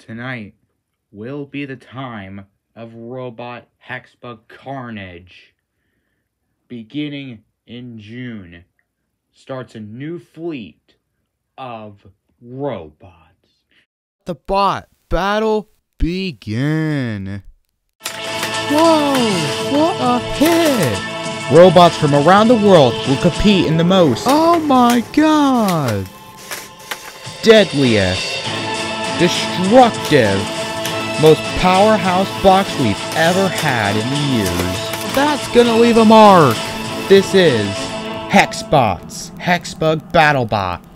Tonight will be the time of robot hexbug carnage. Beginning in June, starts a new fleet of robots. The bot battle begin. Whoa, what a hit! Robots from around the world will compete in the most Oh my god! deadliest, destructive, most powerhouse box we've ever had in the years. That's gonna leave a mark! This is Hexbots, Hexbug BattleBot.